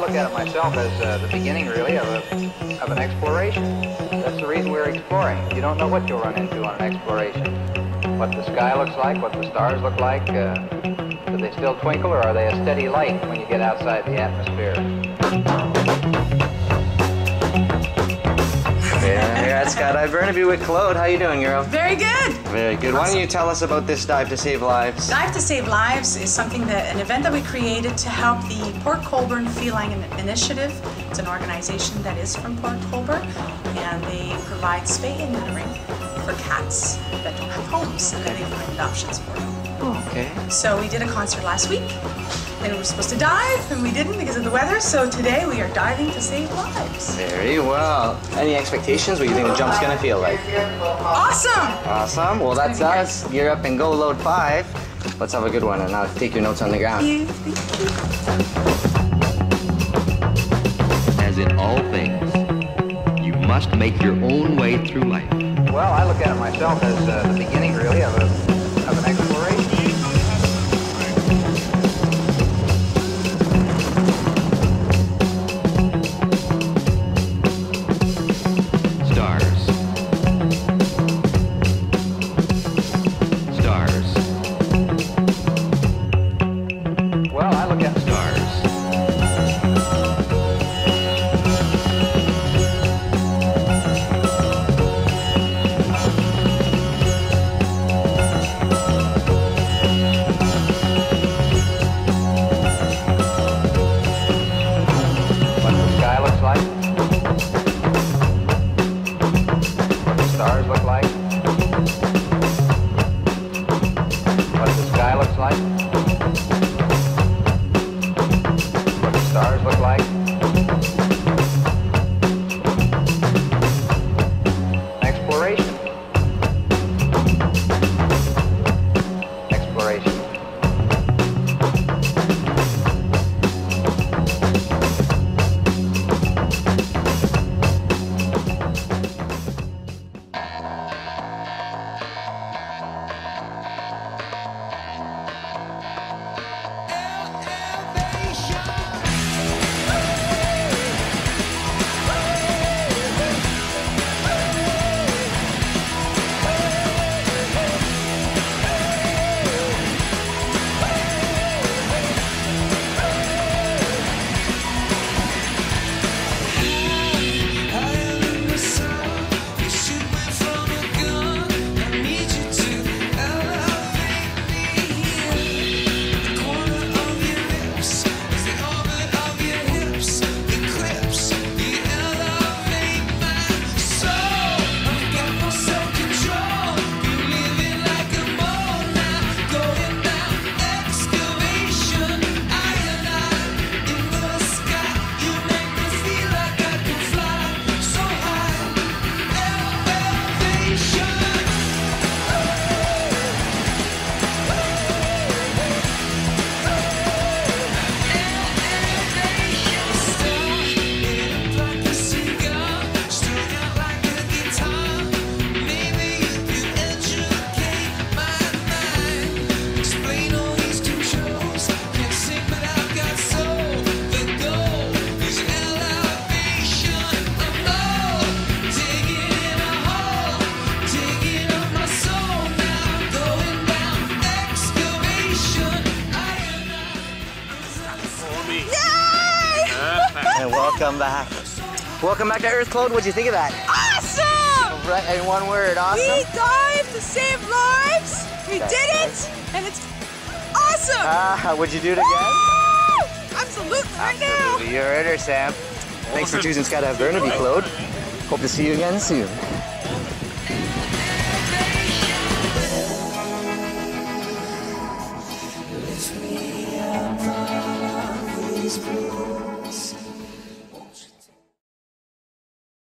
look at it myself as uh, the beginning, really, of, a, of an exploration. That's the reason we're exploring. You don't know what you'll run into on an exploration. What the sky looks like, what the stars look like. Uh, do they still twinkle, or are they a steady light when you get outside the atmosphere? Yeah, here at Skydive Burnaby with Klaude. How you doing, girl? Very good. Very good. Why don't you tell us about this Dive to Save Lives? Dive to Save Lives is something that an event that we created to help the Port Colborne Feline Initiative. It's an organization that is from Port Colborne, and they provide spay and neutering for cats that don't have homes, and they find adoptions for them. Okay. So we did a concert last week, and we were supposed to dive, and we didn't because of the weather. So today we are diving to save lives. Very well. Any expectations? What do you think the jump's gonna feel like? Awesome! Awesome. Well, that's gonna us. Gear up and go. Load five. Let's have a good one, and I'll take your notes on the ground. You, thank you. As in all things, you must make your own way through life. Well, I look at it myself as uh, the beginning, really, of, a, stars look like, what the sky looks like, what the stars look like. And welcome back. Welcome back to Earth, Klaude. What'd you think of that? Awesome! Right, in one word, awesome. We dived to save lives. We That's did it, and it's awesome. Ah, would you do it again? Woo! Absolutely, right now. Absolutely. You heard her, Sam. Thanks for choosing Skydive Burnaby, Klaude. Hope to see you again soon.